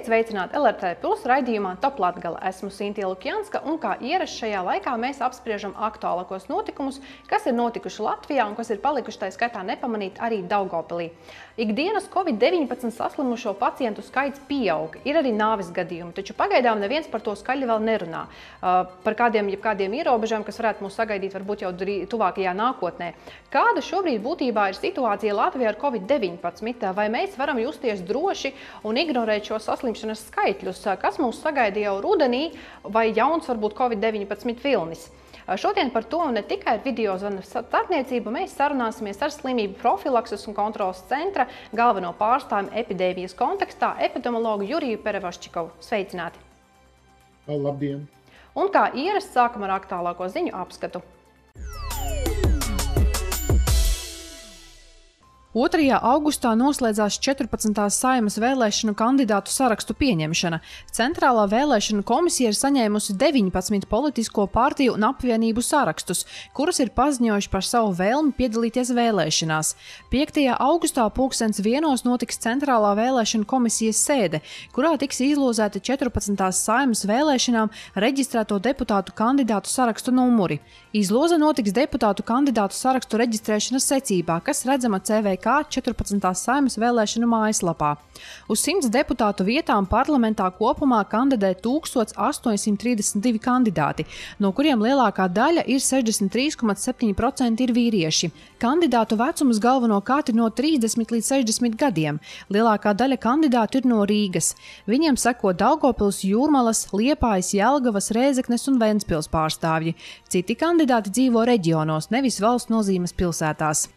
Esiet sveicināti LRT plus raidījumā Top Latgala. Esmu Sintīna Lukjanska un kā ierasts šajā laikā mēs apspriežam aktuālākos notikumus, kas ir notikuši Latvijā un kas ir palikuši tā skaitā nepamanīt arī Daugopilī. Ikdienas Covid-19 saslimušo pacientu skaits pieaug, ir arī nāvis gadījumi, taču pagaidām neviens par to skaļi vēl nerunā. Uh, par kādiem, kādiem ierobežojumiem, kas varētu mūs sagaidīt varbūt jau tuvākajā nākotnē. Kāda šobrīd būtībā ir situācija Latvijā ar Covid-19? Vai mēs varam justies droši un ignorēt šo saslimšanas skaitļus? Kas mūs sagaida jau rudenī vai jauns varbūt Covid-19 vilnis? Šodien par to ne tikai ar video zvanu starpniecību mēs sarunāsimies ar slimību profilakses un kontrolas centra galveno pārstāvju epidēmijas kontekstā epidemiologu Juriju Perevaščikovu. Sveicināti! Labdien! Un kā ierasts, sākam ar aktuālāko ziņu apskatu. 2. augustā noslēdzās 14. saimas vēlēšanu kandidātu sarakstu pieņemšana. Centrālā vēlēšanu komisija ir saņēmusi 19 politisko partiju un apvienību sarakstus, kuras ir paziņojuši par savu vēlmi piedalīties vēlēšanās. 5. augustā pulkstens vienos notiks Centrālā vēlēšanu komisijas sēde, kurā tiks izlozēti 14. saimas vēlēšanām reģistrēto deputātu kandidātu sarakstu numuri. Izloze notiks deputātu kandidātu sarakstu reģistrēšanas secībā, kas redzama CV kā 14. saimas vēlēšanu mājaslapā. Uz 100 deputātu vietām parlamentā kopumā kandidē 1832 kandidāti, no kuriem lielākā daļa ir 63,7% ir vīrieši. Kandidātu vecums galvenokārt ir no 30 līdz 60 gadiem. Lielākā daļa kandidātu ir no Rīgas. Viņiem seko Daugopils, Jūrmalas, Liepājas, Jelgavas, Rēzeknes un Ventspils pārstāvji. Citi kandidāti dzīvo reģionos, nevis valsts nozīmes pilsētās.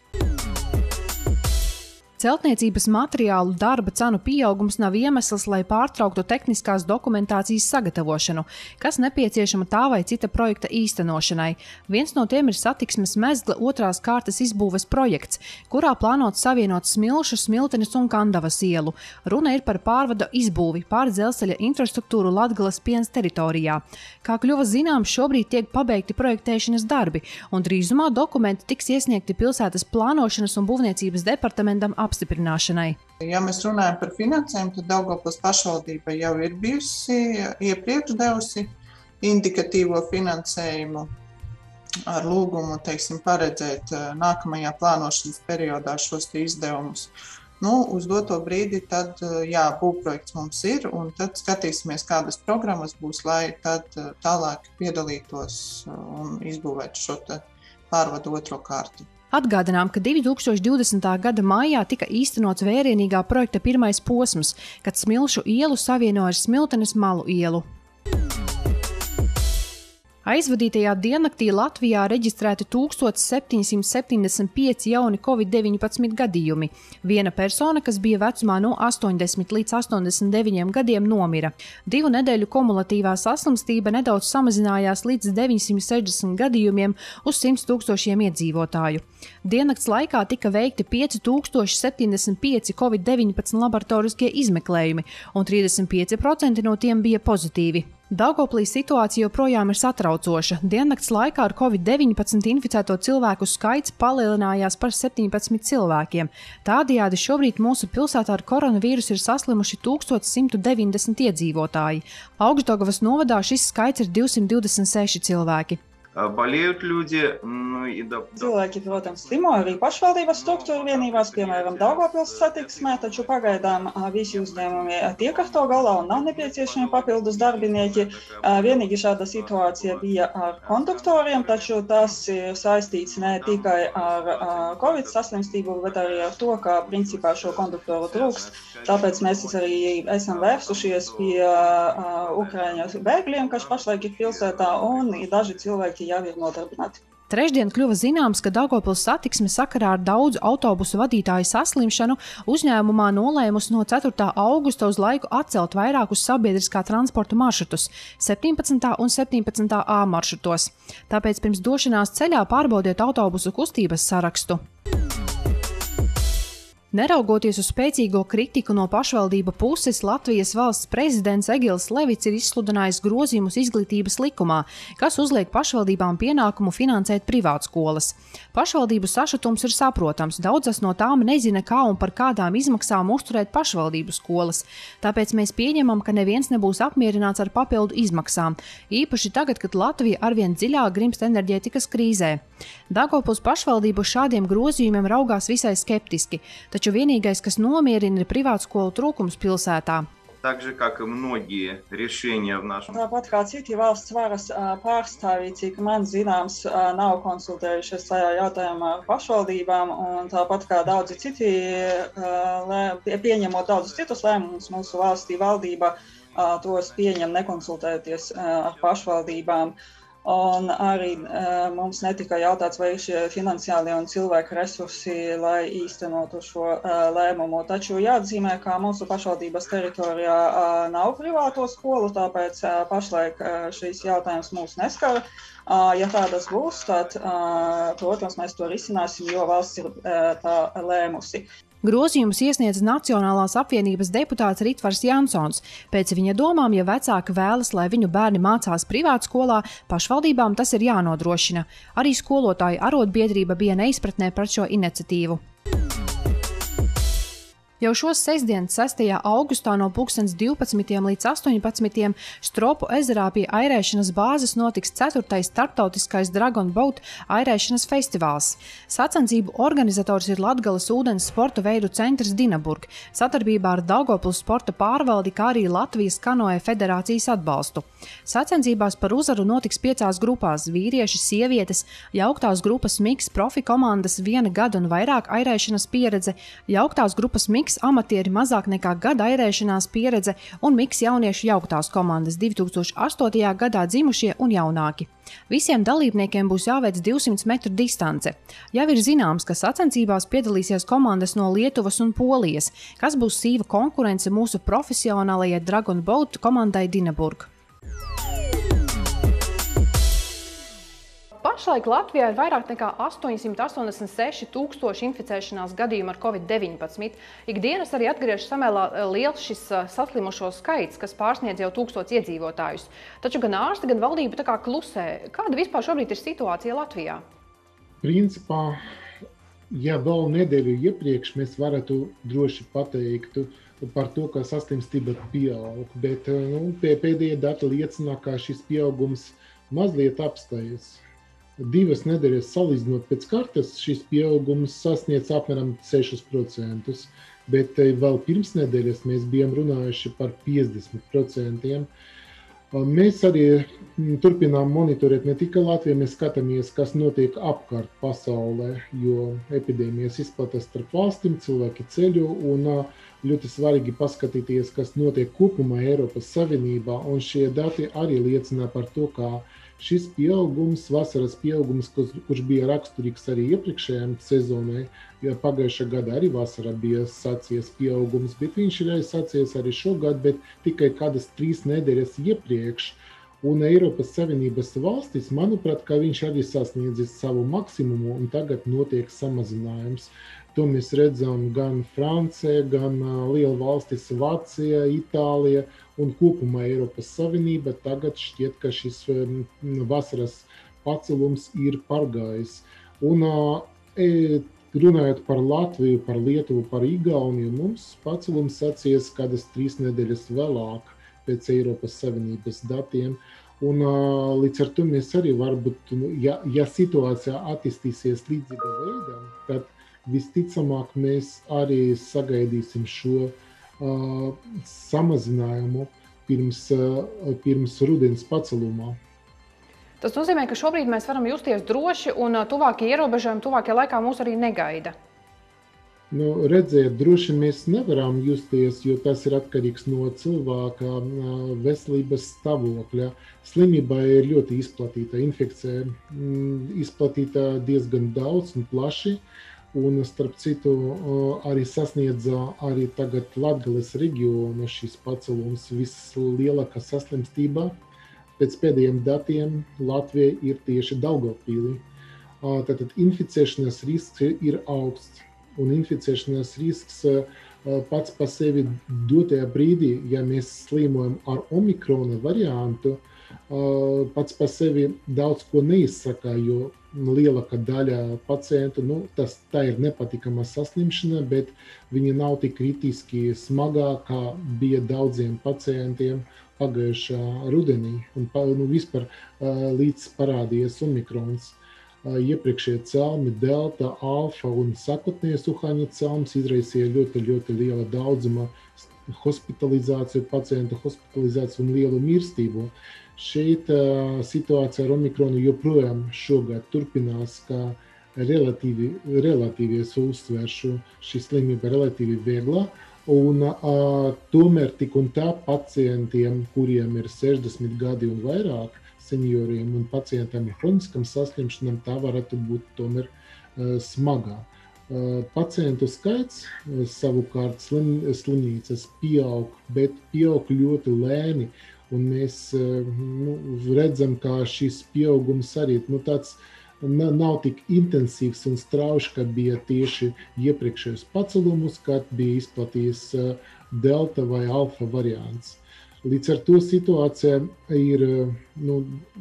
Celtniecības materiālu darba cenu pieaugums nav iemesls, lai pārtrauktu tehniskās dokumentācijas sagatavošanu, kas nepieciešama tā vai cita projekta īstenošanai. Viens no tiem ir satiksmes mezgla otrās kārtas izbūves projekts, kurā plānots savienot smilšu, smiltenes un kandavas ielu. Runa ir par pārvada izbūvi pār dzelzceļa infrastruktūru Latgales piens teritorijā. Kā kļuva zināms, šobrīd tiek pabeigti projektēšanas darbi, un drīzumā dokumenti tiks iesniegti pilsētas plānošanas un būvniecības departamentam apstākļiem apstiprināšanai? Ja mēs runājam par finansējumu, tad Daugopils pašvaldība jau ir bijusi iepriekš devusi indikatīvo finansējumu ar lūgumu teiksim, paredzēt eh, nākamajā plānošanas periodā šos izdevumus. Nu, uz doto brīdi tad, eh, jā, būvprojekts mums ir, un tad skatīsimies, kādas programmas būs, lai tad eh, tālāk piedalītos un izbūvētu šo pārvadu otro kārtu. Atgādinām, ka 2020. gada maijā tika īstenots vērienīgā projekta pirmais posms, kad Smilšu ielu savienoja ar Smiltenes malu ielu. Aizvadītajā diennaktī Latvijā reģistrēti 1775 jauni covid-19 gadījumi. Viena persona, kas bija vecumā no 80 līdz 89 gadiem, nomira. Divu nedēļu kumulatīvā saslimstība nedaudz samazinājās līdz 960 gadījumiem uz 100 tūkstošiem iedzīvotāju. Diennakts laikā tika veikti 5075 covid-19 laboratoriskie izmeklējumi, un 35% no tiem bija pozitīvi. Daugoplī situācija joprojām ir satraucoša. Diennakts laikā ar covid-19 inficēto cilvēku skaits palielinājās par 17 cilvēkiem. Tādējādi šobrīd mūsu pilsētā ar koronavīrusu ir saslimuši 1190 iedzīvotāji. Augstdagavas novadā šis skaits ir 226 cilvēki. Болеют люди, nu, и да... Cilvēki, protams, slimo arī pašvaldības struktūra vienībās, piemēram, Daugavpils satiksmē, taču pagaidām visi uzņēmumi tiek ar to galā un nav nepieciešami papildus darbinieki. Vienīgi šāda situācija bija ar konduktoriem, taču tas ir saistīts ne tikai ar Covid saslimstību, bet arī ar to, ka principā šo konduktoru trūkst. Tāpēc mēs arī esam vērsušies pie Ukraiņu bēgļiem, kas pašlaik ir pilsētā, un daži cilvēki cilvēki jau ir nodarbināti. Trešdien kļuva zināms, ka Dārgopils satiksme sakarā ar daudzu autobusu vadītāju saslimšanu uzņēmumā nolēmusi no 4. augusta uz laiku atcelt vairākus sabiedriskā transporta maršrutus - 17. un 17. A maršrutos. Tāpēc pirms došanās ceļā pārbaudiet autobusu kustības sarakstu. Neraugoties uz spēcīgo kritiku no pašvaldību puses, Latvijas valsts prezidents Egils Levits ir izsludinājis grozījumus izglītības likumā, kas uzliek pašvaldībām pienākumu finansēt privātskolas. Pašvaldību sašutums ir saprotams, daudzas no tām nezina, kā un par kādām izmaksām uzturēt pašvaldību skolas, tāpēc mēs pieņemam, ka neviens nebūs apmierināts ar papildu izmaksām, īpaši tagad, kad Latvija arvien dziļāk grimst enerģētikas krīzē. Dāngopils pašvaldību šādiem grozījumiem raugās visai skeptiski, taču vienīgais, kas nomierina, ir privātskolu trūkums pilsētā. Так же, как и многие решения в нашем... Tāpat kā citi valsts varas pārstāvji, cik man zināms, nav konsultējušies šajā jautājumā ar pašvaldībām, un tāpat kā daudzi citi, pieņemot daudzus citus lēmumus, mūsu valstī valdība tos pieņem nekonsultējoties ar pašvaldībām. Un arī uh, mums netika jautāts, vai ir šie finansiālie un cilvēku resursi, lai īstenotu šo uh, lēmumu. Taču jāatzīmē, ka mūsu pašvaldības teritorijā uh, nav privāto skolu, tāpēc pašlaik šīs jautājums mūs neskar. Uh, ja tādas būs, tad, protams, mēs to risināsim, jo valsts ir tā lēmusi. Grozījumus iesniedz Nacionālās apvienības deputāts Ritvars Jansons. Pēc viņa domām, ja vecāki vēlas, lai viņu bērni mācās privātskolā, pašvaldībām tas ir jānodrošina. Arī skolotāju arotbiedrība bija neizpratnē par šo iniciatīvu. Jau šos sestdienas, 6. augustā no 2012. līdz 18. Stropu ezerā pie airēšanas bāzes notiks 4. starptautiskais Dragon Boat airēšanas festivāls. Sacensību organizators ir Latgales ūdens sporta veidu centrs Dinaburg, sadarbībā ar Daugopils sporta pārvaldi, kā arī Latvijas kanoja federācijas atbalstu. Sacensībās par uzaru notiks piecās grupās - vīrieši, sievietes, jauktās grupas miks, profi komandas, viena gada un vairāk airēšanas pieredze, jauktās grupas miks miks amatieri mazāk nekā gada airēšanās pieredze un miks jauniešu jauktās komandas 2008. gadā dzimušie un jaunāki. Visiem dalībniekiem būs jāveic 200 metru distance. Jau ir zināms, ka sacensībās piedalīsies komandas no Lietuvas un Polijas, kas būs sīva konkurence mūsu profesionālajai Dragon Boat komandai Dinaburg. Pašlaik Latvijā ir vairāk nekā 886 tūkstoši inficēšanās gadījumu ar covid-19. Ikdienas arī atgriežas samērā eh, liels šis eh, saslimušo skaits, kas pārsniedz jau tūkstots iedzīvotājus. Taču gan ārsti, gan valdība tā kā klusē. Kāda vispār šobrīd ir situācija Latvijā? Principā, ja vēl nedēļu iepriekš mēs varētu droši pateikt par to, ka saslimstība pieaug, bet eh, nu, pēdējie dati liecina, ka šis pieaugums mazliet apstājas divas nedēļas salīdzinot pēc kartes, šis pieaugums sasniedz apmēram 6%. Bet eh, vēl pirms nedēļas mēs bijām runājuši par 50%. Mēs arī turpinām monitorēt ne tikai Latviju, mēs skatāmies, kas notiek apkārt pasaulē, jo epidēmijas izplatās starp valstīm, cilvēki ceļo un ļoti svarīgi paskatīties, kas notiek kopumā Eiropas Savienībā. Un šie dati arī liecina par to, ka Šis pieaugums, vasaras pieaugums, kurš, bija raksturīgs arī iepriekšējām sezonai, jo pagājušā gada arī vasarā bija sācies pieaugums, bet viņš ir sācies arī šogad, bet tikai kādas trīs nedēļas iepriekš. Un Eiropas Savienības valstis, manuprāt, viņš arī sasniedzis savu maksimumu, un tagad notiek samazinājums. To mēs redzam gan Francijā, gan liela valstis Vācija, Itālija un kopumā Eiropas Savienība. Tagad šķiet, ka šis vasaras pacelums ir pārgājis. Un, e, runājot par Latviju, par Lietuvu, par Igauniju, mums pacelums sācies kādas trīs nedēļas vēlāk pēc Eiropas Savienības datiem. Un, līdz ar to mēs arī varbūt, ja, ja situācija attīstīsies līdzīga veidā, tad visticamāk mēs arī sagaidīsim šo uh, samazinājumu pirms, uh, pirms rudens pacelumā. Tas nozīmē, ka šobrīd mēs varam justies droši un tuvākie ierobežojumi tuvākajā laikā mūs arī negaida. Nu, redzēt, droši mēs nevaram justies, jo tas ir atkarīgs no cilvēka veselības stāvokļa. Slimība ir ļoti izplatīta, infekcija mm, izplatīta diezgan daudz un plaši. Uh, Un, starp citu, arī sasniedza arī tagad Latvijas reģiona šis pacelums vislielākā saslimstība. Pēc pēdējiem datiem Latvija ir tieši Daugavpīlī. Tātad inficēšanās risks ir augsts. un inficēšanās risks pats par sevi dotajā brīdī, ja mēs slimojam ar omikrona variantu, pats par sevi daudz ko neizsaka, jo lielākā daļa pacientu, nu, tas, tā ir nepatīkama saslimšana, bet viņa nav tik kritiski smagā, kā bija daudziem pacientiem pagājušā rudenī. Un nu, vispār līdz parādījies omikrons. Iepriekšējie celmi, delta, alfa un sakotnēs uhāņa celms izraisīja ļoti, ļoti liela daudzuma hospitalizāciju, pacientu hospitalizāciju un lielu mirstību. Šeit uh, situācija ar omikronu joprojām šogad turpinās, kā relatīvi, relatīvi es uzsveršu, šī slimība relatīvi viegla. Un, uh, tomēr tik un tā pacientiem, kuriem ir 60 gadi un vairāk, senioriem un pacientiem ar hroniskam saslimšanām, tā varētu būt tomēr uh, smagā. Uh, pacientu skaits uh, savukārt slim, slimnīcas pieaug, bet pieaug ļoti lēni. Un mēs nu, redzam, ka šis pieaugums arī nu, tāds nav tik intensīvs un strauji, kā bija tieši iepriekšējos pacelumus, kad bija izplatījies delta vai alfa variants. Līdz ar to situācija ir, nu,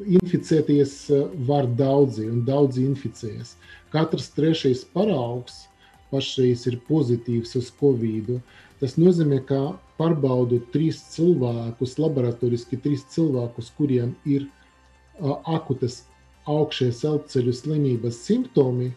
inficēties var daudzi, un daudzi inficējas. Katrs trešais paraugs pašreiz ir pozitīvs uz covid. Tas nozīmē, ka pārbaudu trīs cilvēkus, laboratoriski trīs cilvēkus, kuriem ir akutas augšējās elpoceļu slimības simptomi,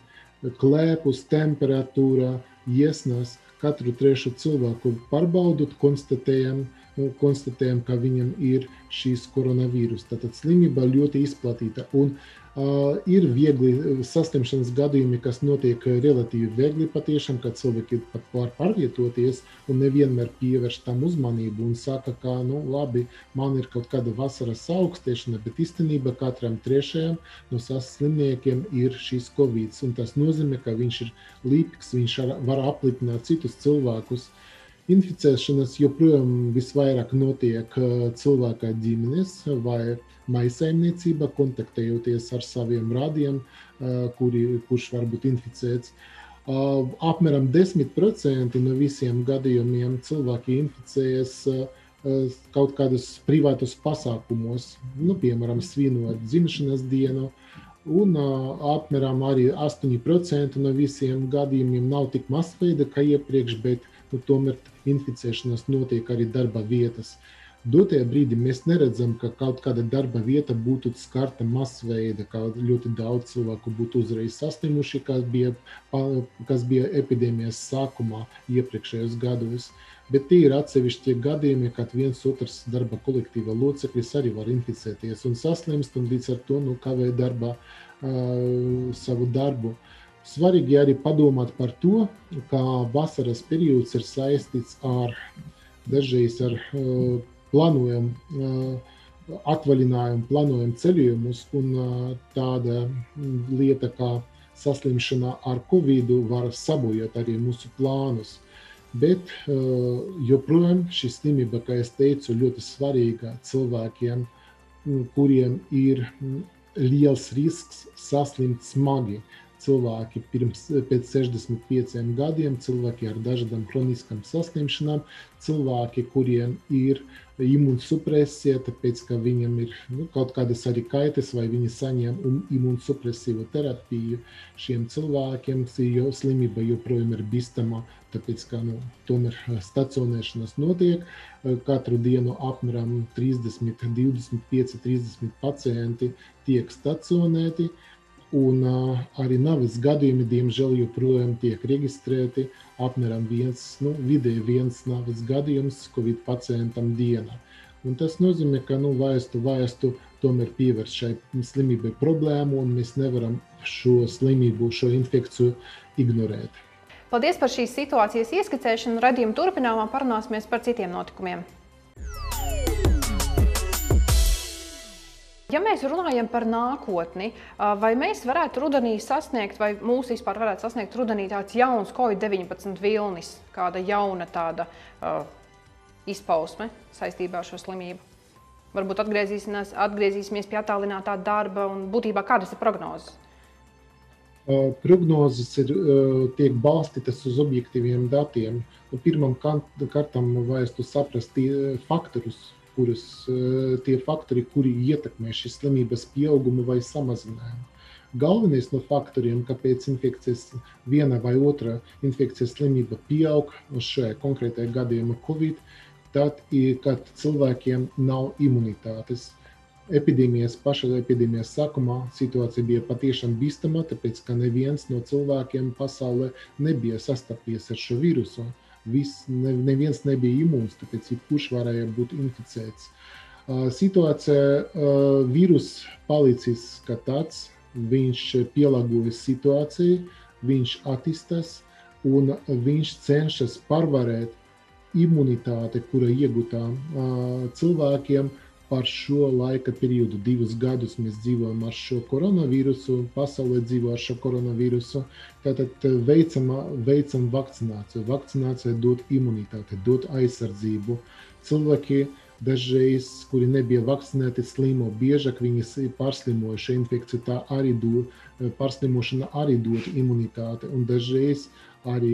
klēpus, temperatūra, iesnas. Katru trešo cilvēku pārbaudot, konstatējam, uh, Nu, konstatējam, ka viņam ir šīs koronavīrus. Tātad slimība ļoti izplatīta. Un, uh, ir viegli saslimšanas gadījumi, kas notiek relatīvi viegli patiešām, kad cilvēki pat var pārvietoties un nevienmēr pievērš tam uzmanību un saka, ka, nu, labi, man ir kaut kāda vasaras augstēšana, bet īstenībā katram trešajam no saslimniekiem ir šīs covid. Un tas nozīmē, ka viņš ir līdzīgs, viņš var aplipināt citus cilvēkus. Inficēšanas joprojām visvairāk notiek cilvēka ģimenes vai maisaimniecība, kontaktējoties ar saviem radiem, kuri, kurš var būt inficēts. Apmēram 10% no visiem gadījumiem cilvēki inficējas kaut kādos privātos pasākumos, nu, piemēram, svinot dzimšanas dienu. Un uh, apmēram arī 8% no visiem gadījumiem nav tik masveida kā iepriekš, bet nu, tomēr inficēšanās notiek arī darba vietas. Dotajā brīdī mēs neredzam, ka kaut kāda darba vieta būtu skarta masveida, ka ļoti daudz cilvēku būtu uzreiz saslimuši, kas bija, kas bija epidēmijas sākumā iepriekšējos gados. Bet tie ir atsevišķi gadījumi, kad viens otrs darba kolektīva loceklis arī var inficēties un saslimst, un līdz ar to nu, kavē darbā uh, savu darbu. Svarīgi arī padomāt par to, kā vasaras periods ir saistīts ar dažreiz ar uh, plānojumu, uh, atvaļinājumu, plānojumu ceļojumus, un uh, tāda lieta kā saslimšana ar covid var sabojāt arī mūsu plānus. Bet joprojām šī slimība, kā jau teicu, ļoti svarīga cilvēkiem, kuriem ir liels risks saslimt smagi cilvēki pirms, pēc 65 gadiem, cilvēki ar dažādām kroniskām saslimšanām, cilvēki, kuriem ir imunsupresija, tāpēc ka viņam ir nu, kaut kādas arī kaitas, vai viņi saņem imunsupresīvu terapiju. Šiem cilvēkiem jo slimība joprojām ir bīstama, tāpēc ka nu, tomēr stacionēšanas notiek. Katru dienu apmēram 30, 25, 30 pacienti tiek stacionēti. Uh, Un uh, arī nāves gadījumi, diemžēl, joprojām tiek reģistrēti. Apmēram viens, nu, vidēji viens nāves gadījums Covid pacientam dienā. Un tas nozīmē, ka nu, vaistu, vaistu tomēr pievērst šai slimībai problēmu, un mēs nevaram šo slimību, šo infekciju ignorēt. Paldies par šīs situācijas ieskicēšanu. Radījuma turpinājumā parunāsimies par citiem notikumiem. Ja mēs runājam par nākotni, vai mēs varētu rudenī sasniegt, vai mūs vispār varētu sasniegt rudenī tāds jauns Covid-19 vilnis, kāda jauna tāda uh, izpausme saistībā ar šo slimību? Varbūt atgriezīsimies, atgriezīsimies pie attālinātā darba un būtībā kādas ir prognozes? Prognozes ir, tiek balstītas uz objektīviem datiem. Nu, pirmam kārtam vajag saprast faktorus, kurus, tie faktori, kuri ietekmē šīs slimības pieaugumu vai samazinājumu. Galvenais no faktoriem, kāpēc infekcijas viena vai otra infekcijas slimība pieaug, šajā konkrētajā gadījumā Covid, tad, kad cilvēkiem nav imunitātes. Epidēmijas, pašā epidēmijas sākumā situācija bija patiešām bīstama, tāpēc ka neviens no cilvēkiem pasaulē nebija sastapies ar šo vīrusu. Vis, ne, neviens nebija imūns, tāpēc jebkurš varēja būt inficēts. Uh, situācija uh, vīrus palicis kā tāds, viņš pielāgojas situācijai, viņš attīstās un viņš cenšas pārvarēt imunitāti, kura iegūtā uh, cilvēkiem par šo laika periodu. Divus gadus mēs dzīvojam ar šo koronavīrusu, pasaulē dzīvo ar šo koronavīrusu. Tātad veicam, veicam vakcināciju. Vakcinācija dod imunitāti, dod aizsardzību. Cilvēki Dažreiz, kuri nebija vakcinēti, slimo biežāk, viņi pārslimoja šo infekciju. Tā arī dod, pārslimošana arī dod imunitāti. Un dažreiz arī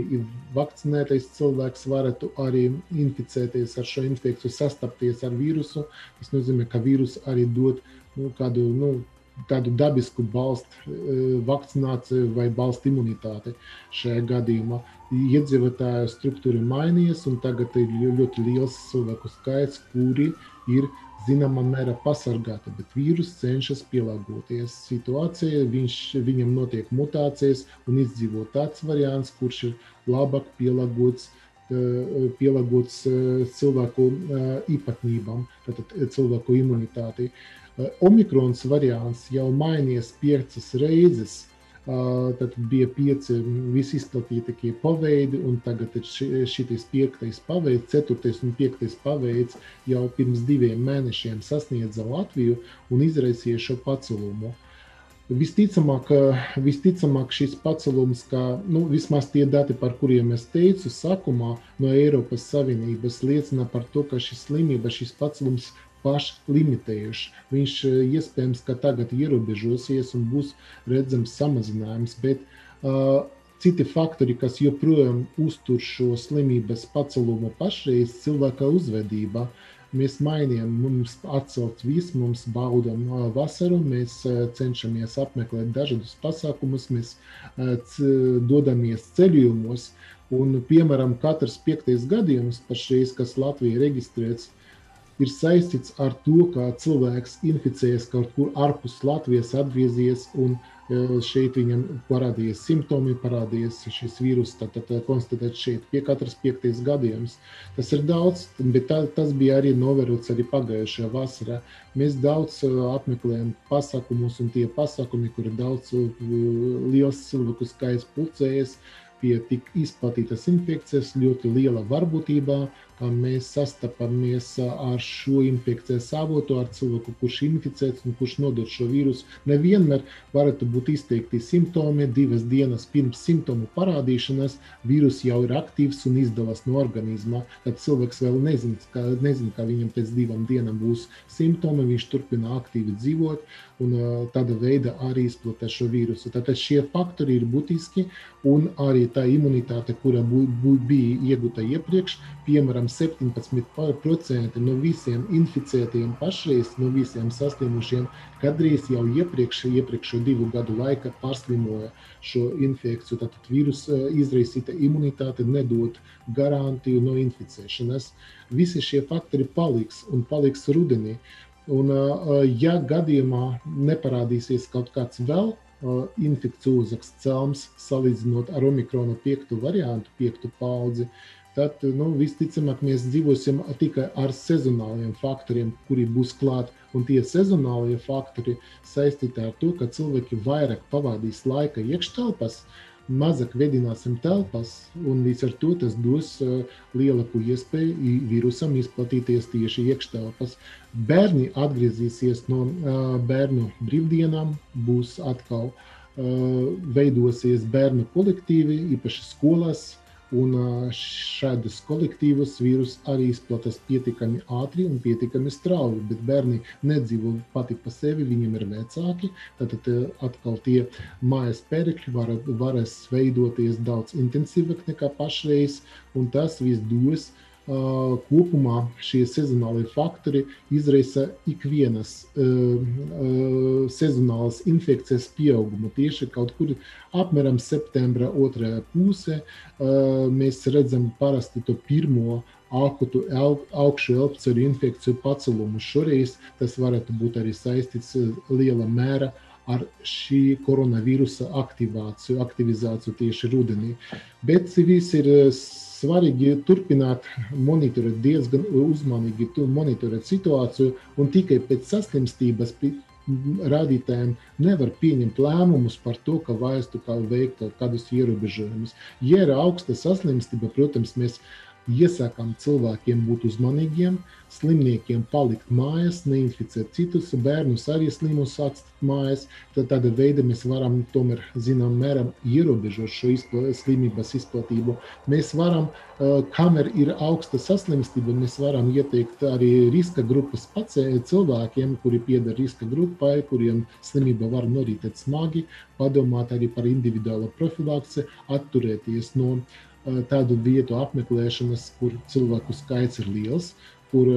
vakcinētais cilvēks varētu arī inficēties ar šo infekciju, sastapties ar vīrusu. Tas nozīmē, ka vīrus arī dod nu, kādu nu, tādu dabisku balstu vakcināciju vai balstu imunitāti šajā gadījumā iedzīvotāju struktūra ir mainījies, un tagad ir ļoti liels cilvēku skaits, kuri ir zināmā mērā pasargāti, bet vīrus cenšas pielāgoties situācijai, viņš, viņam notiek mutācijas un izdzīvo tāds variants, kurš ir labāk pielāgots, eh, pielāgots eh, cilvēku eh, īpatnībām, tātad cilvēku imunitātei. Omikrons variants jau mainījies piecas reizes, Tad bija pieci visizplatītākie paveidi, un tagad ir šis piektais paveids, ceturtais un piektais paveids jau pirms diviem mēnešiem sasniedza Latviju un izraisīja šo pacelumu. Visticamāk, visticamāk šis pacelums, kā nu, vismaz tie dati, par kuriem es teicu, sākumā no Eiropas Savienības liecina par to, ka šī slimība, šis pacelums pašlimitējuši. Viņš eh, iespējams, ka tagad ierobežosies un būs redzams samazinājums, bet uh, citi faktori, kas joprojām uztur šo slimības pacelumu pašreiz, cilvēka uzvedība. Mēs mainījām, mums atcelt visu, mums baudām vasaru, mēs cenšamies apmeklēt dažādus pasākumus, mēs dodamies ceļojumos. Un, piemēram, katrs piektais gadījums, pašreiz, kas Latvijā reģistrēts, ir saistīts ar to, ka cilvēks inficējas kaut kur ārpus Latvijas, atgriezies un e, šeit viņam parādījies simptomi, parādījies šis vīrus, tad, tad konstatēts šeit pie katras piektais gadījums. Tas ir daudz, bet tā, tas bija arī novērots arī pagājušajā vasarā. Mēs daudz e, apmeklējam pasākumus un tie pasākumi, kur ir daudz e, liels cilvēku skaits pulcējies, pie tik izplatītas infekcijas, ļoti liela varbūtība, mēs sastopamies ar šo infekcijas avotu, ar cilvēku, kurš ir inficēts un kurš nodod šo vīrusu. Nevienmēr varētu būt izteikti simptomi, divas dienas pirms simptomu parādīšanās vīrus jau ir aktīvs un izdalās no organisma. Tad cilvēks vēl nezina, ka, nezin, ka viņam pēc divām dienām būs simptomi, viņš turpina aktīvi dzīvot un tāda veida arī izplatē šo vīrusu. Tātad šie faktori ir būtiski un arī tā imunitāte, kura bū, bū, bija iegūta iepriekš, piemēram, 17% no visiem inficētiem pašreiz, no visiem saslimušiem, kadrīz jau iepriekš, iepriekšējo divu gadu laikā pārslimoja šo infekciju. Tātad vīrusu eh, izraisīta imunitāte nedod garantiju no inficēšanas. Visi šie faktori paliks un paliks rudenī. Un, ja gadījumā neparādīsies kaut kāds vēl infekciozaks celms, salīdzinot ar omikrona piektu variantu, piektu paudzi, tad nu, visticamāk mēs dzīvosim tikai ar sezonāliem faktoriem, kuri būs klāt. Un tie sezonālie faktori saistīti ar to, ka cilvēki vairāk pavadīs laika iekštelpās, mazāk vedināsim telpās, un līdz ar to tas dos uh, lielāku iespēju vīrusam izplatīties tieši iekštelpās. Bērni atgriezīsies no uh, bērnu brīvdienām, būs atkal uh, veidosies bērnu kolektīvi, īpaši skolās, Un šādus kolektīvus vīrus arī izplatās pietiekami ātri un pietiekami strauji. Bet bērni nedzīvo pati pa sevi, viņiem ir vecāki. Tad atkal tie mājas pērkļi var, varēs veidoties daudz intensīvāk nekā pašreiz, un tas viss dos uh, kopumā šie sezonālie faktori izraisa ikvienas sezonālas infekcijas pieaugumu. Tieši kaut kur apmēram septembra otrajā pusē mēs redzam parasti to pirmo akutu augšu elpceļu infekciju pacelumu. Šoreiz tas varētu būt arī saistīts liela mēra ar šī koronavīrusa aktivāciju, aktivizāciju tieši rudenī. Bet viss ir svarīgi turpināt monitorēt, diezgan uzmanīgi monitorēt situāciju, un tikai pēc saslimstības rādītājiem nevar pieņemt lēmumus par to, ka vairs kā veikt kādus ierobežojumus. Ja ir augsta saslimstība, protams, mēs Iesakām cilvēkiem būt uzmanīgiem, slimniekiem palikt mājās, neinficēt citus, bērnus arī slimus atstāt mājās. Tad tādā veidā mēs varam tomēr, zinām, mēram ierobežot šo izpla, slimības izplatību. Mēs varam, kamēr ir augsta saslimstība, mēs varam ieteikt arī riska grupas cilvēkiem, kuri pieder riska grupai, kuriem slimība var noritēt smagi, padomāt arī par individuālo profilaksi, atturēties no tādu vietu apmeklēšanas, kur cilvēku skaits ir liels, kur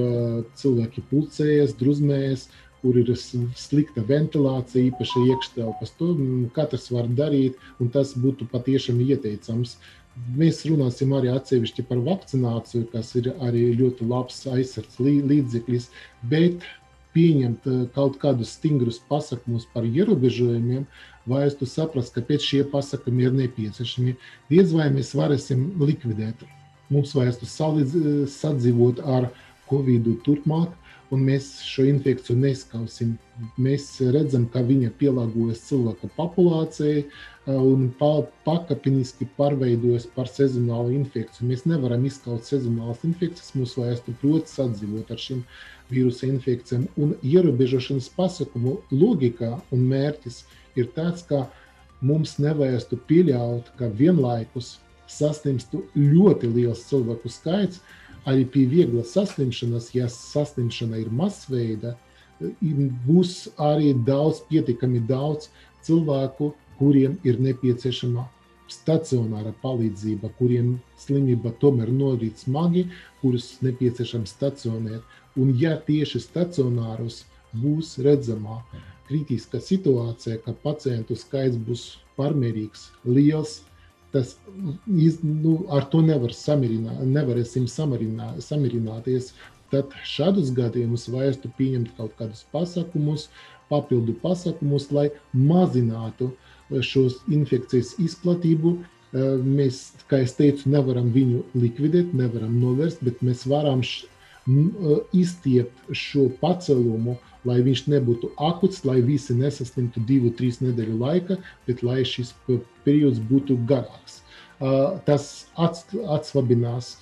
cilvēki pulcējas, drusmējas, kur ir slikta ventilācija, īpaši iekštelpas. To katrs var darīt, un tas būtu patiešām ieteicams. Mēs runāsim arī atsevišķi par vakcināciju, kas ir arī ļoti labs aizsardzības līdzeklis, bet pieņemt kaut kādus stingrus pasākumus par ierobežojumiem, vajadzētu saprast, kāpēc šie pasakumi ir nepieciešami. Diez vai mēs varēsim likvidēt. Mums vajadzētu sadzīvot ar Covid turpmāk, un mēs šo infekciju neskausim. Mēs redzam, ka viņa pielāgojas cilvēka populācijai un pakāpeniski pārveidojas par sezonālu infekciju. Mēs nevaram izskaut sezonālas infekcijas, mums vajadzētu, protams, sadzīvot ar šīm vīrusu infekcijām. Un ierobežošanas pasākumu logika un mērķis ir ir tāds, ka mums nevajadzētu pieļaut, ka vienlaikus saslimstu ļoti liels cilvēku skaits. Arī pie vieglas saslimšanas, ja saslimšana ir masveida, būs arī daudz, pietiekami daudz cilvēku, kuriem ir nepieciešama stacionāra palīdzība, kuriem slimība tomēr norit smagi, kurus nepieciešams stacionēt. Un ja tieši stacionārus būs redzama kritiska situācija, ka pacientu skaits būs pārmērīgs, liels, tas nu, ar to nevar samirināt, nevarēsim samirināt, samierināties. Tad šādus gadījumus vajadzētu pieņemt kaut kādus pasākumus, papildu pasākumus, lai mazinātu šos infekcijas izplatību. Mēs, kā jau teicu, nevaram viņu likvidēt, nevaram novērst, bet mēs varam izstiept šo pacelumu lai viņš nebūtu akuts, lai visi nesaslimtu divu, trīs nedēļu laika, bet lai šis periods būtu garāks. Tas atsvabinās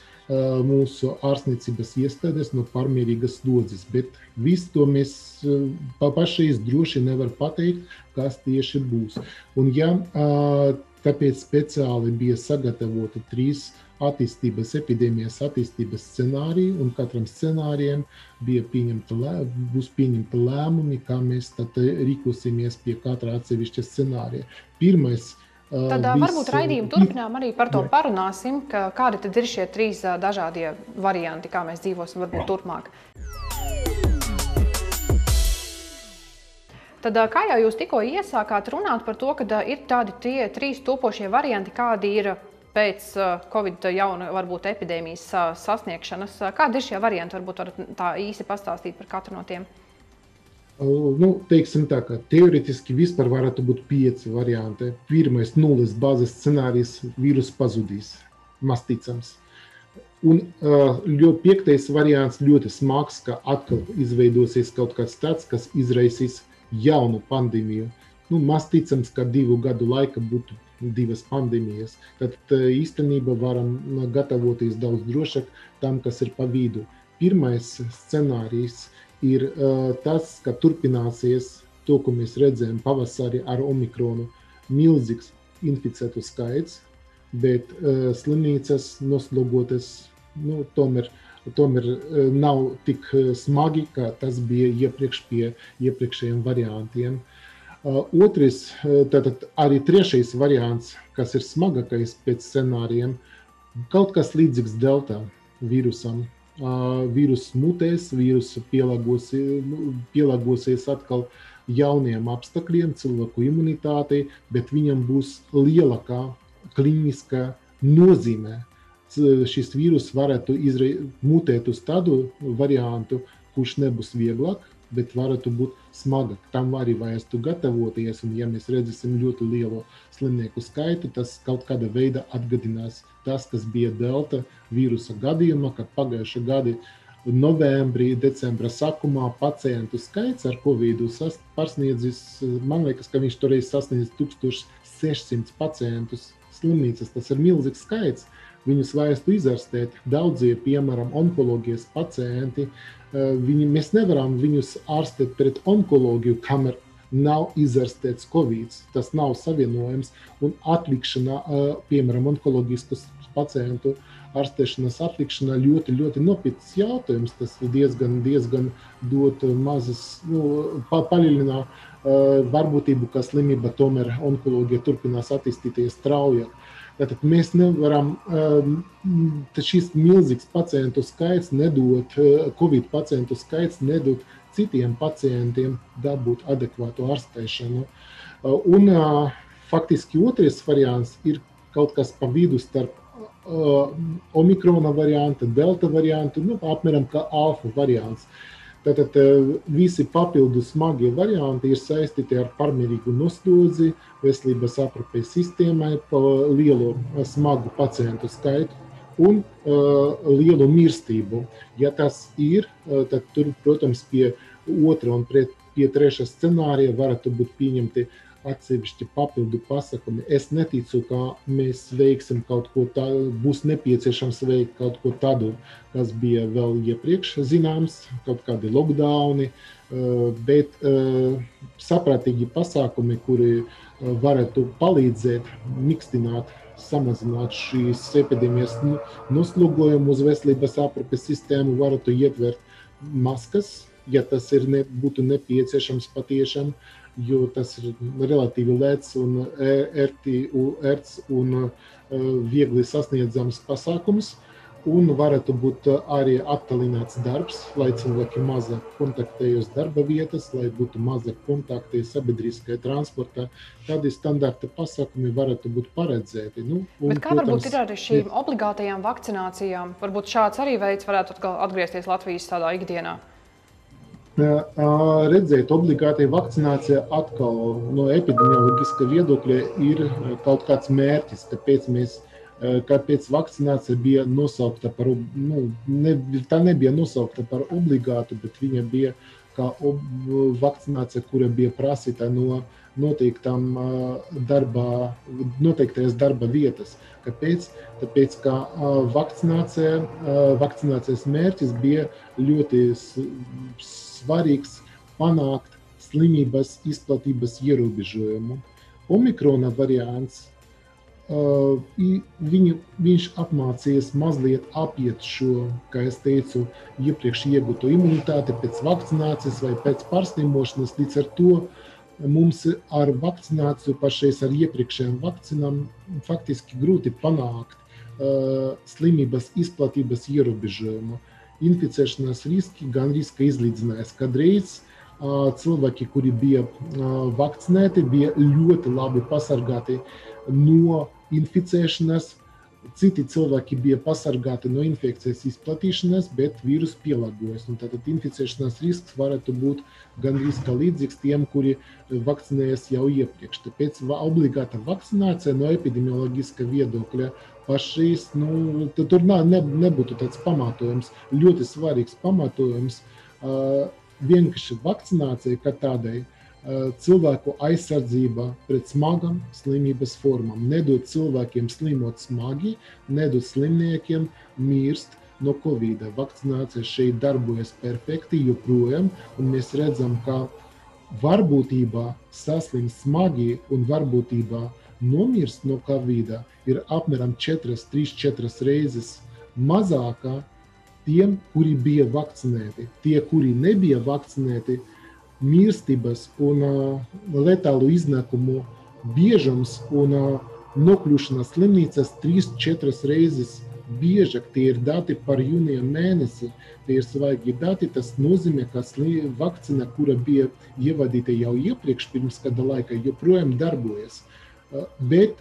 mūsu ārstniecības iestādes no pārmērīgas slodzes, bet visu to mēs pašreiz droši nevar pateikt, kas tieši būs. Un ja tāpēc speciāli bija sagatavoti trīs attīstības, epidēmijas attīstības scenāriju, un katram scenārijam bija pieņemta, lē, būs pieņemta lēmumi, kā mēs tad rīkosimies pie katra atsevišķa scenārija. Pirmais, Tad vis, varbūt raidījuma turpinām arī par to jā. parunāsim, kādi tad ir šie trīs dažādie varianti, kā mēs dzīvosim varbūt turpmāk. Tad, kā jau jūs tikko iesākāt runāt par to, ka ir tādi tie trīs topošie varianti, kādi ir pēc Covid jauna varbūt epidēmijas sasniegšanas. Kādi ir šie varianti? Varbūt varat tā īsi pastāstīt par katru no tiem. Nu, teiksim tā, ka teoretiski vispār varētu būt pieci varianti. Pirmais, nulles bāzes scenārijs, vīrus pazudīs. Masticams. Un ļoti piektais variants ļoti smags, ka atkal izveidosies kaut kas tāds, kas izraisīs jaunu pandēmiju. Nu, maz ticams, ka divu gadu laika būtu divas pandēmijas. Tad īstenībā varam gatavoties daudz drošāk tam, kas ir pa vidu. Pirmais scenārijs ir tas, ka turpināsies to, ko mēs redzējām pavasarī ar omikronu. Milzīgs inficētu skaits, bet uh, slimnīcas noslogotas nu, tomēr, tomēr nav tik smagi, kā tas bija iepriekš pie iepriekšējiem variantiem. Otrs, tātad arī trešais variants, kas ir smagākais pēc scenārijiem, kaut kas līdzīgs delta vīrusam. Vīrus mutēs, vīrus pielāgosies, nu, pielāgosies atkal jauniem apstākļiem, cilvēku imunitātei, bet viņam būs lielākā kliniskā nozīmē. Šis vīrus varētu mutēt uz tādu variantu, kurš nebūs vieglāk, bet varētu būt smagāk. Tam arī vajadzētu gatavoties. Un, ja mēs redzēsim ļoti lielu slimnieku skaitu, tas kaut kādā veidā atgādinās tas, kas bija Delta vīrusa gadījumā, kad pagājušā gada novembrī, decembra sākumā pacientu skaits ar covid pārsniedzis, man liekas, ka viņš toreiz sasniedz 1600 pacientus slimnīcas. Tas ir milzīgs skaits. Viņus vajadzētu izārstēt. Daudzie, piemēram, onkoloģijas pacienti, eh, viņi, mēs nevaram viņus ārstēt pret onkoloģiju, kamēr nav izārstēts Covid. Tas nav savienojams un atlikšana, eh, piemēram, onkoloģiskus pacientu ārstēšanas atlikšana ļoti, ļoti nopietns jautājums. Tas diezgan, diezgan dot mazas, nu, pa, paļilināt varbūtību, ka slimība tomēr onkoloģija turpinās attīstīties straujāk. Tātad mēs nevaram, šis milzīgs pacientu skaits nedot, covid pacientu skaits nedot citiem pacientiem dabūt adekvātu ārstēšanu. Un faktiski otrais variants ir kaut kas pa vidu starp omikrona variantu, delta variantu, nu, apmēram kā alfa variants. Uh, Tātad visi papildus smagie varianti ir saistīti ar pārmērīgu noslodzi, veselības aprūpes sistēmai, lielu eh, smagu pacientu skaitu un uh, lielu mirstību. Ja tas ir, uh, tad tur, protams, pie otra un pie, pie trešā scenārija varētu būt pieņemti uh, atsevišķi papildu pasakumi. Es neticu, ka mēs veiksim kaut ko tādu, būs nepieciešams veikt kaut ko tādu, kas bija vēl iepriekš zināms, kaut kādi lockdowni, eh, bet eh, saprātīgi pasākumi, kuri eh, varētu palīdzēt mikstināt, samazināt šīs epidēmijas noslogojumu uz veselības aprūpes sistēmu, varētu ietvert maskas, ja tas ir ne, būtu nepieciešams patiešām. Uh, jo tas ir relatīvi lēts un ērts un e, viegli sasniedzams pasākums. Un varētu būt arī attālināts darbs, lai cilvēki mazāk kontaktējas darba vietas, lai būtu mazāk kontakti sabiedriskajā transportā. Tādi standarta pasākumi varētu būt paredzēti. Nu, un, Bet kā protams, varbūt ir ar šīm obligātajām vakcinācijām? Varbūt šāds arī veids varētu atgriezties Latvijas tādā ikdienā redzēt, obligāti vakcinācija atkal no epidemioloģiska viedokļa ir kaut kāds mērķis. Tāpēc mēs, kāpēc vakcinācija bija nosaukta par, nu, ne, tā nebija nosaukta par obligātu, bet viņa bija kā ob, vakcinācija, kura bija prasīta no noteiktām darbā, noteiktais darba vietas. Kāpēc? Tāpēc, ka vakcinācija, vakcinācijas mērķis bija ļoti svarīgs panākt slimības izplatības ierobežojumu. Omikrona variants Uh, viņu, viņš apmācījās mazliet apiet šo, kā jau teicu, iepriekš iegūto imunitāti pēc vakcinācijas vai pēc pārslimošanas. Līdz ar to mums ar vakcināciju, pašais ar iepriekšējām vakcinām, faktiski grūti panākt uh, slimības izplatības ierobežojumu. Uh, inficēšanās riski gandrīz izlīdzinājās. Kadreiz cilvēki, kuri bija vakcinēti, bija ļoti labi pasargāti no inficēšanās. Citi cilvēki bija pasargāti no infekcijas izplatīšanās, bet vīrusu pielāgojas. Tātad inficēšanās risks varētu būt gandrīz līdzīgs tiem, kuri vakcinējas jau iepriekš. Tāpēc obligāta vakcinācija no epidemioloģiska viedokļa pašreiz nu, tur nā, ne, nebūtu tāds pamatojums, ļoti svarīgs pamatojums. Uh, vienkārši vakcinācija kā tādai uh, cilvēku aizsardzība pret smagām slimības formām. Nedod cilvēkiem slimot smagi, nedod slimniekiem mirst no Covid. Vakcinācija šeit darbojas perfekti joprojām, un mēs redzam, ka varbūtībā saslimt smagi un varbūtībā nomirst no Covid ir apmēram 4-4 reizes mazākā tiem, kuri bija vakcinēti. Tie, kuri nebija vakcinēti, mirstības un uh, letālu iznākumu biežums un uh, nokļūšana slimnīcās 3-4 reizes biežāk. Tie ir dati par jūnija mēnesi. Tie ir svaigi dati. Tas nozīmē, ka vakcīna, kura bija ievadīta jau iepriekš, pirms kāda laika, joprojām darbojas. Bet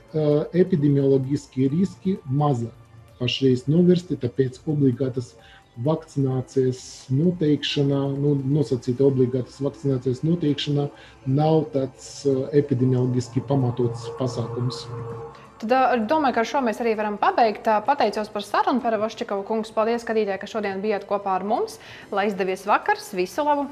epidemioloģiskie riski mazāk pašreiz novērsti, tāpēc obligātas vakcinācijas noteikšanā, nu, nosacīta obligātas vakcinācijas noteikšanā nav tāds epidemioloģiski pamatots pasākums. Tad domāju, ka ar šo mēs arī varam pabeigt. Pateicos par sarunu, Peravošķikovu kungs. Paldies, skatītāji, ka šodien bijāt kopā ar mums. Lai izdevies vakars, visu labu!